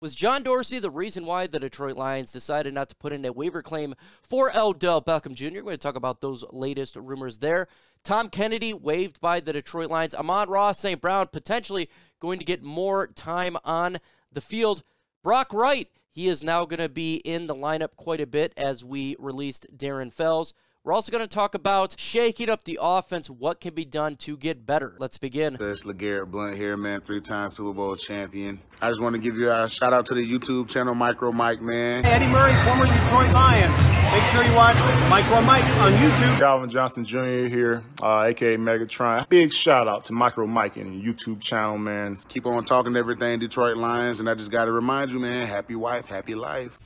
Was John Dorsey the reason why the Detroit Lions decided not to put in a waiver claim for Odell Beckham Jr.? We're going to talk about those latest rumors there. Tom Kennedy waived by the Detroit Lions. Amon Ra, St. Brown potentially going to get more time on the field. Brock Wright, he is now going to be in the lineup quite a bit as we released Darren Fells. We're also going to talk about shaking up the offense, what can be done to get better. Let's begin. It's LeGarrette Blunt here, man, three-time Super Bowl champion. I just want to give you a shout out to the YouTube channel, Micro Mike, man. Eddie Murray, former Detroit Lion. Make sure you watch Micro Mike on YouTube. Calvin Johnson Jr. here, uh, aka Megatron. Big shout out to Micro Mike and YouTube channel, man. Keep on talking everything Detroit Lions, and I just got to remind you, man, happy wife, happy life.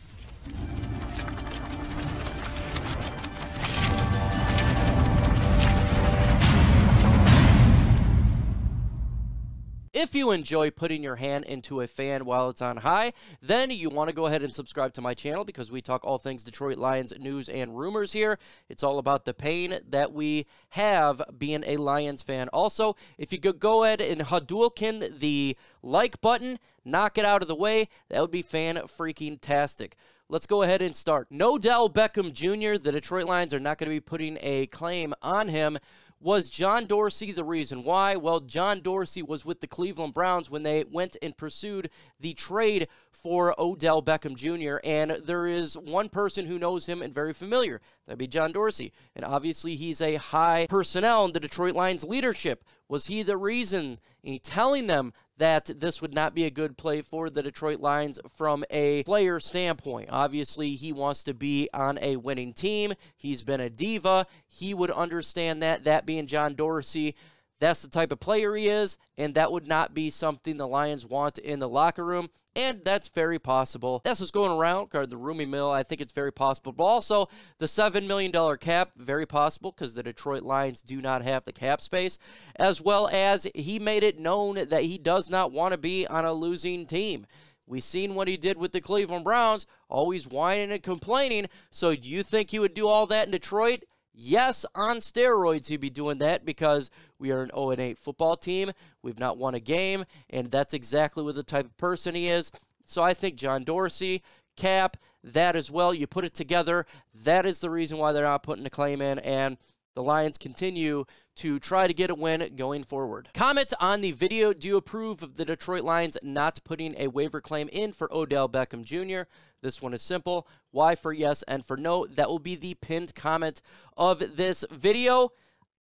If you enjoy putting your hand into a fan while it's on high, then you want to go ahead and subscribe to my channel because we talk all things Detroit Lions news and rumors here. It's all about the pain that we have being a Lions fan. Also, if you could go ahead and Hadouken the like button, knock it out of the way, that would be fan freaking tastic. Let's go ahead and start. No Odell Beckham Jr., the Detroit Lions are not going to be putting a claim on him was John Dorsey the reason why? Well, John Dorsey was with the Cleveland Browns when they went and pursued the trade for Odell Beckham Jr., and there is one person who knows him and very familiar. That'd be John Dorsey. And obviously, he's a high personnel in the Detroit Lions leadership. Was he the reason in telling them that this would not be a good play for the Detroit Lions from a player standpoint. Obviously, he wants to be on a winning team. He's been a diva. He would understand that, that being John Dorsey. That's the type of player he is, and that would not be something the Lions want in the locker room. And that's very possible. That's what's going around regarding the Roomy Mill. I think it's very possible. But also, the $7 million cap, very possible because the Detroit Lions do not have the cap space. As well as he made it known that he does not want to be on a losing team. We've seen what he did with the Cleveland Browns, always whining and complaining. So, do you think he would do all that in Detroit? Yes, on steroids, he'd be doing that because we are an 0 8 football team. We've not won a game, and that's exactly what the type of person he is. So I think John Dorsey, Cap, that as well, you put it together. That is the reason why they're not putting a claim in, and the Lions continue to try to get a win going forward. Comment on the video. Do you approve of the Detroit Lions not putting a waiver claim in for Odell Beckham Jr.? This one is simple. Why for yes and for no. That will be the pinned comment of this video.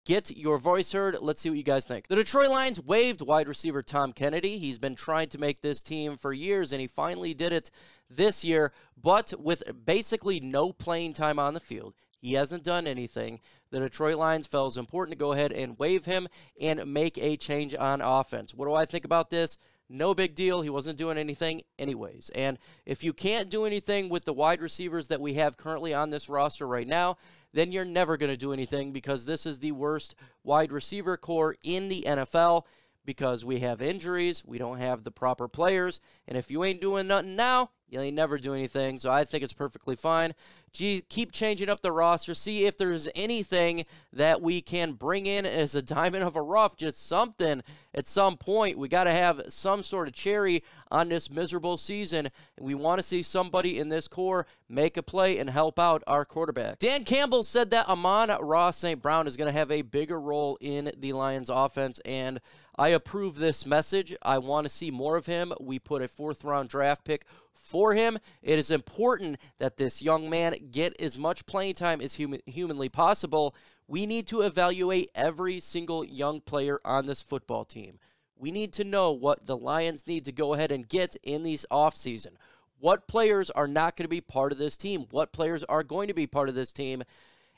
Get your voice heard. Let's see what you guys think. The Detroit Lions waived wide receiver Tom Kennedy. He's been trying to make this team for years, and he finally did it this year, but with basically no playing time on the field. He hasn't done anything. The Detroit Lions felt it was important to go ahead and waive him and make a change on offense. What do I think about this? No big deal. He wasn't doing anything anyways. And if you can't do anything with the wide receivers that we have currently on this roster right now, then you're never going to do anything because this is the worst wide receiver core in the NFL because we have injuries, we don't have the proper players, and if you ain't doing nothing now, you ain't never do anything. So I think it's perfectly fine. Gee, keep changing up the roster. See if there's anything that we can bring in as a diamond of a rough. Just something at some point. We got to have some sort of cherry on this miserable season. We want to see somebody in this core make a play and help out our quarterback. Dan Campbell said that Amon Ra St. Brown is going to have a bigger role in the Lions offense. And I approve this message. I want to see more of him. We put a fourth round draft pick for him. It is important that this young man get as much playing time as human, humanly possible. We need to evaluate every single young player on this football team. We need to know what the Lions need to go ahead and get in these offseason. What players are not going to be part of this team? What players are going to be part of this team?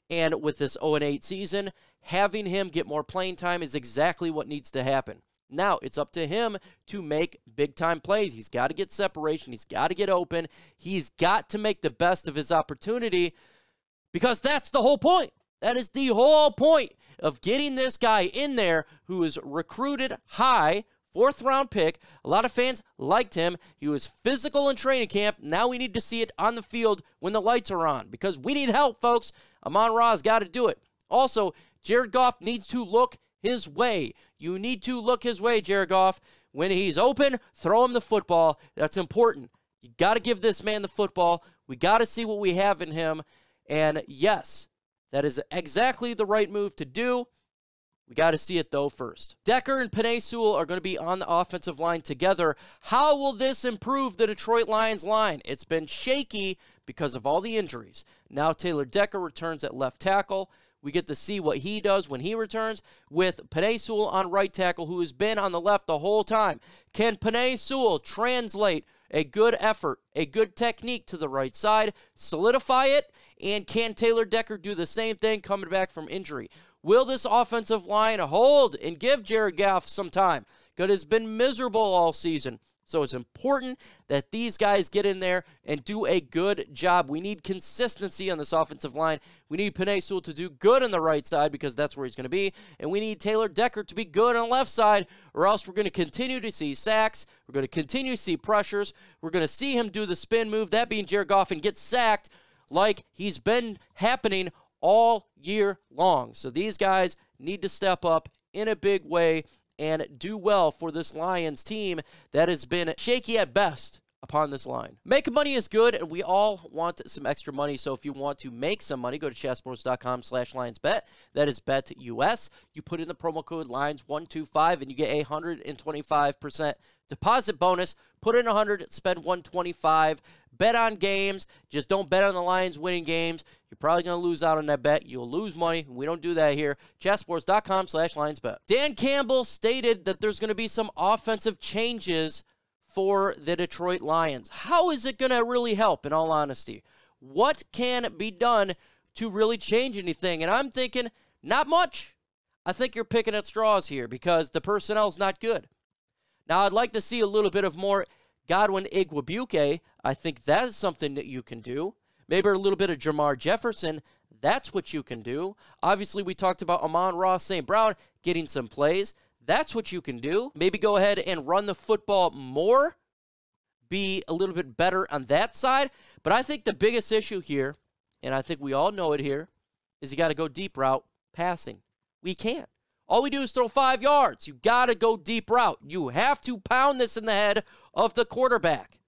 And with this 0 8 season, having him get more playing time is exactly what needs to happen. Now, it's up to him to make big time plays. He's got to get separation, he's got to get open, he's got to make the best of his opportunity because that's the whole point. That is the whole point of getting this guy in there who is recruited high, fourth round pick. A lot of fans liked him. He was physical in training camp. Now we need to see it on the field when the lights are on because we need help, folks. Amon Ra's got to do it. Also, Jared Goff needs to look his way. You need to look his way, Jared Goff. When he's open, throw him the football. That's important. You got to give this man the football. We got to see what we have in him. And yes, that is exactly the right move to do. We got to see it though first. Decker and Penei Sewell are going to be on the offensive line together. How will this improve the Detroit Lions line? It's been shaky because of all the injuries. Now Taylor Decker returns at left tackle. We get to see what he does when he returns with Penei Sewell on right tackle, who has been on the left the whole time. Can Penei Sewell translate a good effort, a good technique to the right side, solidify it, and can Taylor Decker do the same thing coming back from injury? Will this offensive line hold and give Jared Goff some time? Because it's been miserable all season. So it's important that these guys get in there and do a good job. We need consistency on this offensive line. We need Penei Sewell to do good on the right side because that's where he's going to be. And we need Taylor Decker to be good on the left side, or else we're going to continue to see sacks. We're going to continue to see pressures. We're going to see him do the spin move, that being Jared Goff, and get sacked like he's been happening all year long. So these guys need to step up in a big way and do well for this Lions team that has been shaky at best upon this line. Making money is good, and we all want some extra money. So if you want to make some money, go to chatsports.com slash linesbet. That is BetUS. You put in the promo code lines125 and you get a 125% deposit bonus. Put in 100, spend 125. Bet on games. Just don't bet on the Lions winning games. You're probably going to lose out on that bet. You'll lose money. We don't do that here. Chatsports.com slash linesbet. Dan Campbell stated that there's going to be some offensive changes for the Detroit Lions. How is it going to really help, in all honesty? What can be done to really change anything? And I'm thinking, not much. I think you're picking at straws here because the personnel's not good. Now, I'd like to see a little bit of more Godwin Igwebuike. I think that is something that you can do. Maybe a little bit of Jermar Jefferson. That's what you can do. Obviously, we talked about Amon Ra St. Brown getting some plays. That's what you can do. Maybe go ahead and run the football more, be a little bit better on that side. But I think the biggest issue here, and I think we all know it here, is you got to go deep route passing. We can't. All we do is throw five yards. You got to go deep route. You have to pound this in the head of the quarterback.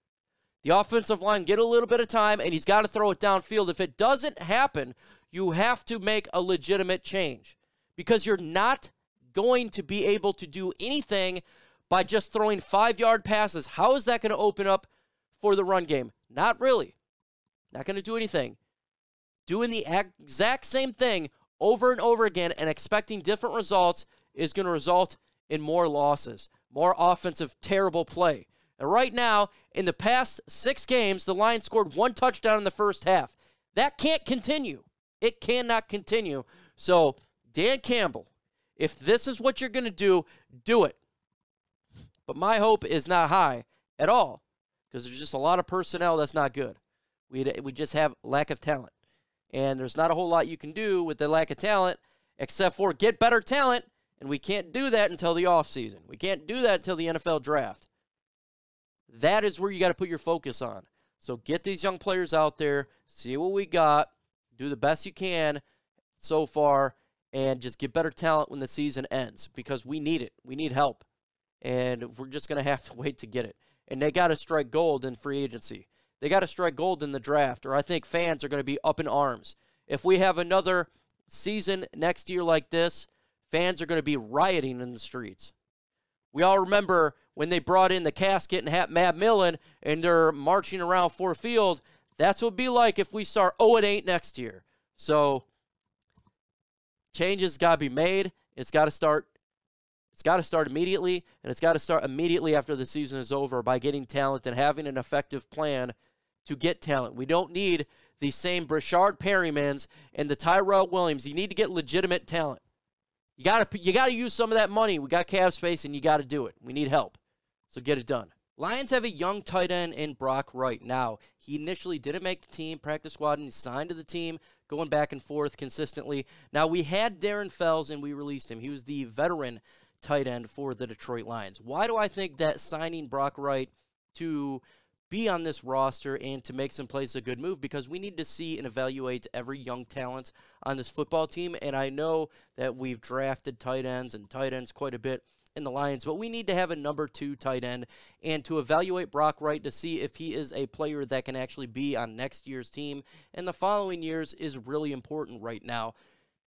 The offensive line get a little bit of time, and he's got to throw it downfield. If it doesn't happen, you have to make a legitimate change because you're not going to be able to do anything by just throwing five yard passes. How is that going to open up for the run game? Not really. Not going to do anything. Doing the exact same thing over and over again and expecting different results is going to result in more losses, more offensive, terrible play. And right now, in the past six games, the Lions scored one touchdown in the first half. That can't continue. It cannot continue. So, Dan Campbell, if this is what you're going to do, do it. But my hope is not high at all because there's just a lot of personnel that's not good. We, we just have lack of talent. And there's not a whole lot you can do with the lack of talent except for get better talent. And we can't do that until the offseason. We can't do that until the NFL draft. That is where you got to put your focus on. So get these young players out there, see what we got, do the best you can so far, and just get better talent when the season ends because we need it. We need help. And we're just going to have to wait to get it. And they got to strike gold in free agency. They got to strike gold in the draft, or I think fans are going to be up in arms. If we have another season next year like this, fans are going to be rioting in the streets. We all remember when they brought in the casket and Matt Millen and they're marching around Ford Field. That's what it'd be like if we start 0 8 next year. So changes got to be made. It's got to start. It's got to start immediately, and it's got to start immediately after the season is over by getting talent and having an effective plan to get talent. We don't need the same Breshad Perrimans and the Tyrell Williams. You need to get legitimate talent. You got to you got to use some of that money. We got cap space, and you got to do it. We need help, so get it done. Lions have a young tight end in Brock Wright Now, he initially didn't make the team, practice squad, and he signed to the team going back and forth consistently. Now, we had Darren Fells and we released him. He was the veteran tight end for the Detroit Lions. Why do I think that signing Brock Wright to be on this roster and to make some plays a good move because we need to see and evaluate every young talent on this football team. And I know that we've drafted tight ends and tight ends quite a bit in the Lions, but we need to have a number two tight end and to evaluate Brock Wright to see if he is a player that can actually be on next year's team and the following years is really important right now.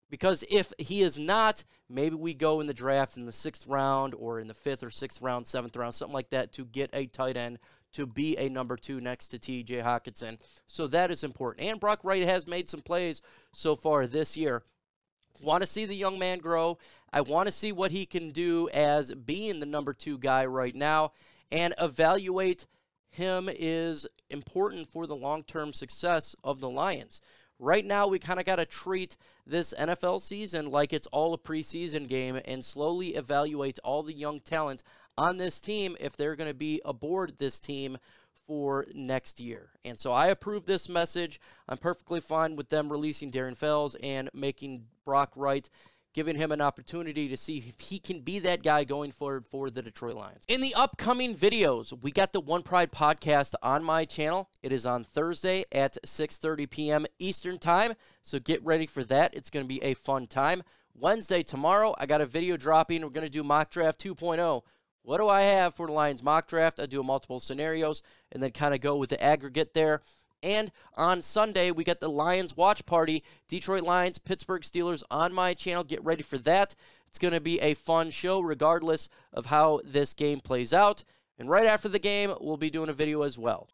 Because if he is not, maybe we go in the draft in the sixth round or in the fifth or sixth round, seventh round, something like that to get a tight end to be a number two next to TJ Hockenson. So that is important. And Brock Wright has made some plays so far this year. Want to see the young man grow. I want to see what he can do as being the number two guy right now and evaluate him is important for the long term success of the Lions. Right now, we kind of got to treat this NFL season like it's all a preseason game and slowly evaluate all the young talent on this team if they're going to be aboard this team for next year. And so I approve this message. I'm perfectly fine with them releasing Darren Fells and making Brock Wright giving him an opportunity to see if he can be that guy going forward for the Detroit Lions. In the upcoming videos, we got the One Pride podcast on my channel. It is on Thursday at 6:30 p.m. Eastern Time, so get ready for that. It's going to be a fun time. Wednesday tomorrow, I got a video dropping. We're going to do mock draft 2.0. What do I have for the Lions mock draft? I do multiple scenarios and then kind of go with the aggregate there. And on Sunday, we got the Lions watch party, Detroit Lions, Pittsburgh Steelers on my channel. Get ready for that. It's going to be a fun show, regardless of how this game plays out. And right after the game, we'll be doing a video as well.